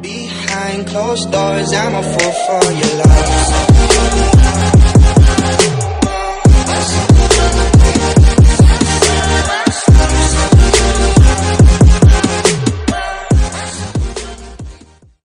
Behind closed doors, I'm a fool for you.